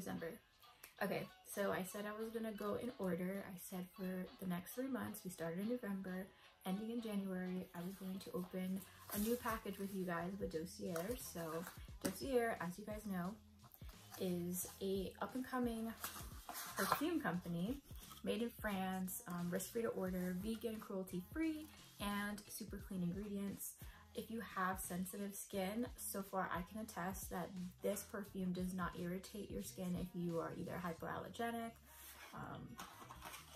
December. Okay, so I said I was gonna go in order. I said for the next three months, we started in November, ending in January, I was going to open a new package with you guys with Dossier. So Dossier, as you guys know, is a up and coming perfume company made in France, um, risk free to order, vegan, cruelty free, and super clean ingredients. If you have sensitive skin, so far I can attest that this perfume does not irritate your skin if you are either hypoallergenic um,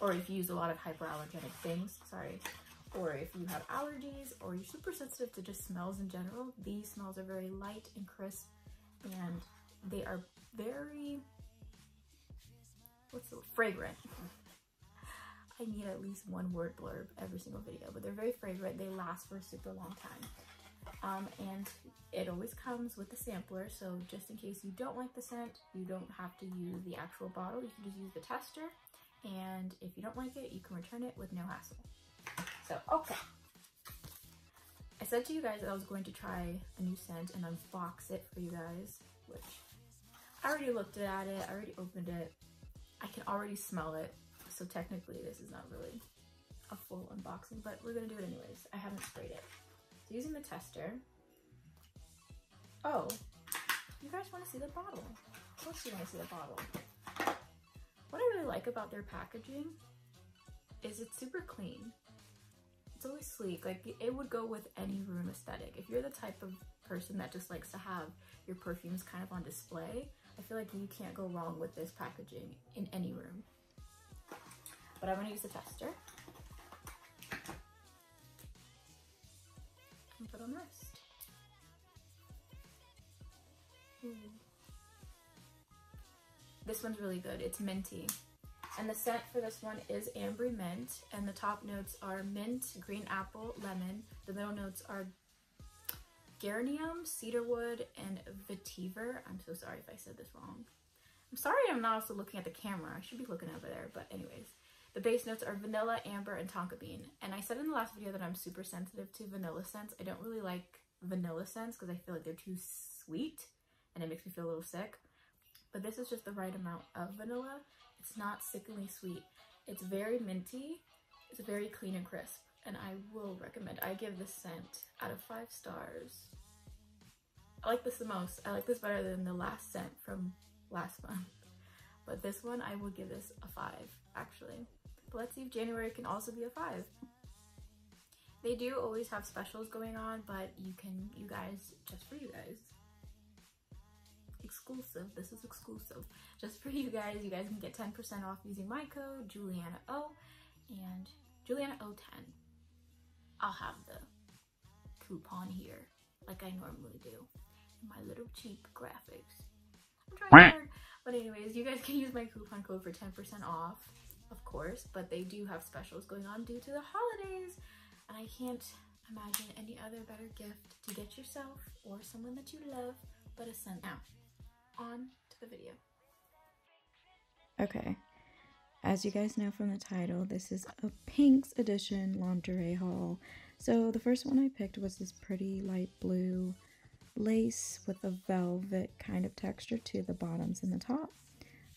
or if you use a lot of hypoallergenic things, sorry, or if you have allergies or you're super sensitive to just smells in general. These smells are very light and crisp and they are very, what's the fragrant. I need at least one word blurb every single video, but they're very fragrant. They last for a super long time. Um, and it always comes with a sampler, so just in case you don't like the scent, you don't have to use the actual bottle. You can just use the tester, and if you don't like it, you can return it with no hassle. So, okay. I said to you guys that I was going to try a new scent and unbox it for you guys, which I already looked at it, I already opened it. I can already smell it, so technically this is not really a full unboxing, but we're gonna do it anyways. I haven't sprayed it. So using the tester. Oh, you guys wanna see the bottle? Of course you wanna see the bottle. What I really like about their packaging is it's super clean. It's always sleek. Like it would go with any room aesthetic. If you're the type of person that just likes to have your perfumes kind of on display, I feel like you can't go wrong with this packaging in any room. But I'm gonna use the tester. And put on the rest. Ooh. This one's really good. It's minty. And the scent for this one is Ambery Mint. And the top notes are mint, green apple, lemon. The middle notes are geranium, cedarwood, and vetiver. I'm so sorry if I said this wrong. I'm sorry I'm not also looking at the camera. I should be looking over there, but anyways. Base notes are vanilla, amber, and tonka bean. And I said in the last video that I'm super sensitive to vanilla scents. I don't really like vanilla scents because I feel like they're too sweet and it makes me feel a little sick. But this is just the right amount of vanilla it's not sickeningly sweet. It's very minty. It's very clean and crisp. And I will recommend. I give this scent out of five stars. I like this the most. I like this better than the last scent from last month. But this one, I will give this a five, actually. But let's see if January can also be a five. They do always have specials going on, but you can, you guys, just for you guys, exclusive. This is exclusive. Just for you guys, you guys can get 10% off using my code, Juliana O, and Juliana O10. I'll have the coupon here, like I normally do, my little cheap graphics. I'm trying hard. But anyways, you guys can use my coupon code for 10% off, of course, but they do have specials going on due to the holidays. And I can't imagine any other better gift to get yourself or someone that you love but a scent. Now, on to the video. Okay. As you guys know from the title, this is a Pinks edition lingerie haul. So the first one I picked was this pretty light blue lace with a velvet kind of texture to the bottoms and the top.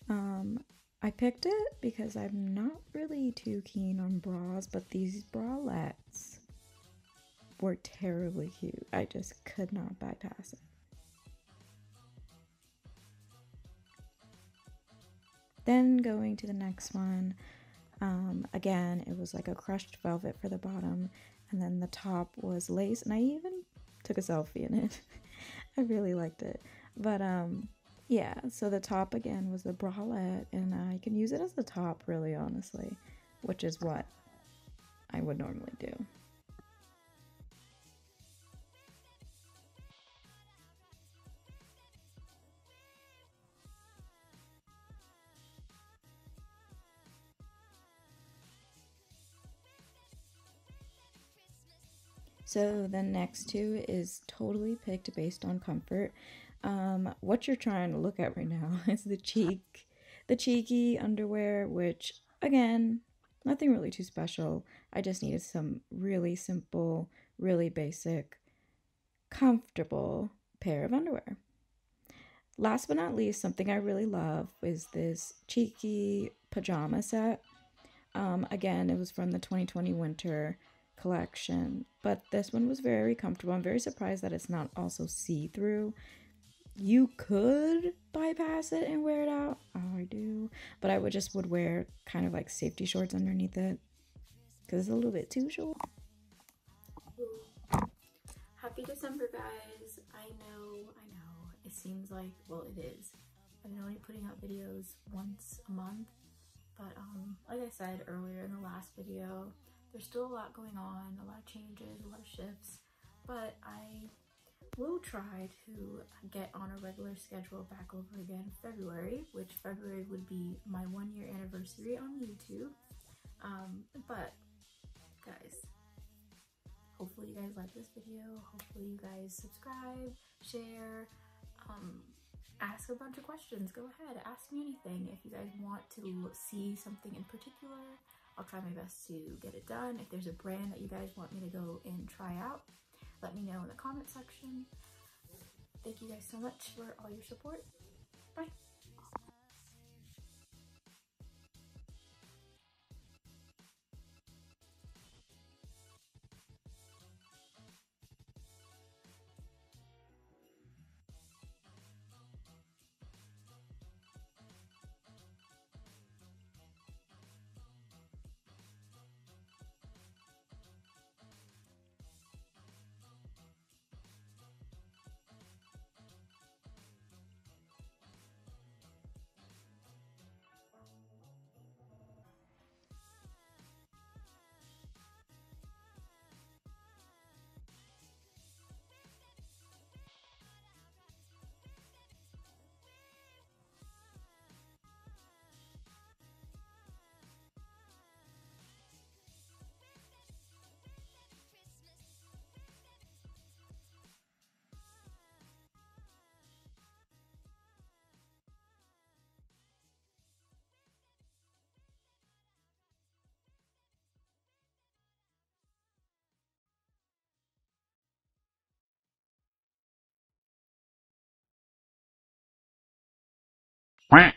Um, I picked it because I'm not really too keen on bras, but these bralettes were terribly cute. I just could not bypass it. Then going to the next one, um, again, it was like a crushed velvet for the bottom, and then the top was lace, and I even took a selfie in it. I really liked it. But um, yeah, so the top again was the bralette, and I can use it as the top, really, honestly, which is what I would normally do. So the next two is totally picked based on comfort. Um, what you're trying to look at right now is the cheek, the cheeky underwear, which again, nothing really too special. I just needed some really simple, really basic, comfortable pair of underwear. Last but not least, something I really love is this cheeky pajama set. Um, again, it was from the 2020 winter collection, but this one was very comfortable. I'm very surprised that it's not also see through. You could bypass it and wear it out. Oh, I do. But I would just would wear kind of like safety shorts underneath it because it's a little bit too short. Happy December, guys. I know, I know. It seems like, well, it is. I've been only putting out videos once a month, but um, like I said earlier in the last video, there's still a lot going on, a lot of changes, a lot of shifts, but I will try to get on a regular schedule back over again February, which February would be my one year anniversary on YouTube. Um, but guys, hopefully you guys like this video. Hopefully you guys subscribe, share, um, ask a bunch of questions. Go ahead, ask me anything. If you guys want to see something in particular, I'll try my best to get it done. If there's a brand that you guys want me to go and try out, let me know in the comment section. Thank you guys so much for all your support. Bye. Quack